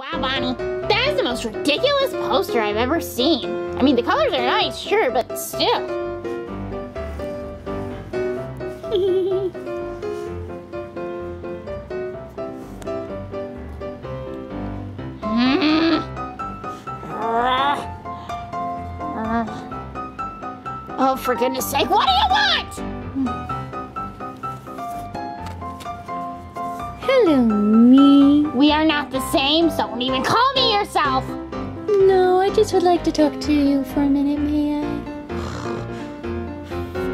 Wow, Bonnie, that is the most ridiculous poster I've ever seen. I mean, the colors are nice, sure, but still. Uh, uh. Oh, for goodness sake, what do you want? Are not the same, so don't even call me yourself. No, I just would like to talk to you for a minute, may I?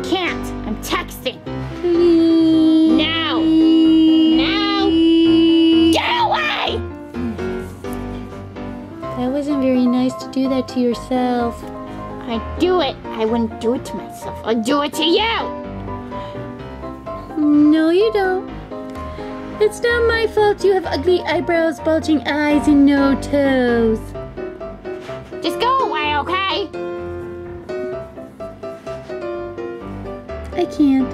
Can't. I'm texting. Please. Now. Now. Get away! That wasn't very nice to do that to yourself. I do it. I wouldn't do it to myself. I'd do it to you. No, you don't. It's not my fault you have ugly eyebrows, bulging eyes, and no toes. Just go away, okay? I can't.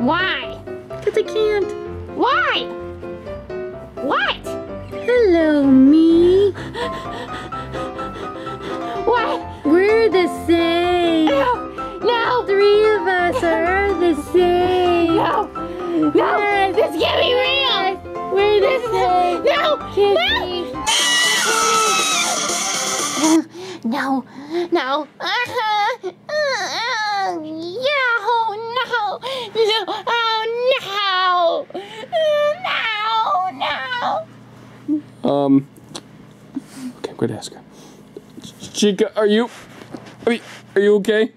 Why? Because I can't. Why? What? Hello, me. What? We're the same. No! No! Three of us are the same. No! No! Yes. This can't be same. No! No! No! No! Uh-huh. Uh, no! No! Oh no! No! No! Um. Okay, I'm gonna ask her. Chica, are you? Are you, are you okay?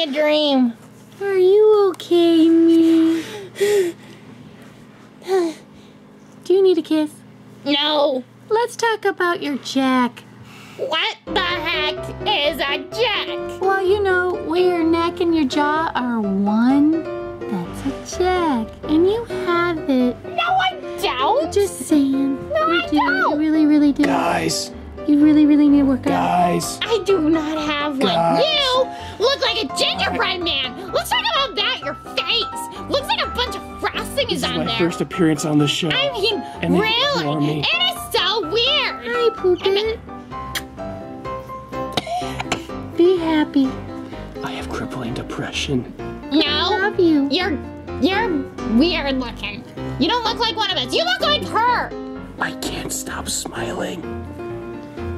It a dream. Are you okay, me? Do you need a kiss? No. Let's talk about your jack. What the heck is a jack? Well, you know, where your neck and your jaw are one, that's a jack. And you have it. No, I don't. Just saying. No, you I do. don't. You really, really do. Guys, You really, really need to work out. guys. I do not have one. Guys. You look like a gingerbread man. Let's talk about that. Your face looks like a bunch of frosting is This is on my first appearance on the show. I mean, And really? ignore me. It is so weird. Hi, Poopy. Be happy. I have crippling depression. No, I Love you. you're you're weird looking. You don't look like one of us. You look like her. I can't stop smiling.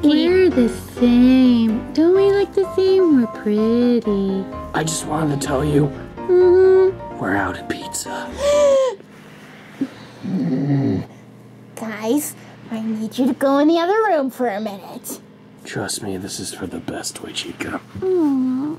We're the same. Don't we look the same? We're pretty. I just wanted to tell you, Mm-hmm. we're out of pizza. Guys, I need you to go in the other room for a minute. Trust me, this is for the best, way, Chica. Aw.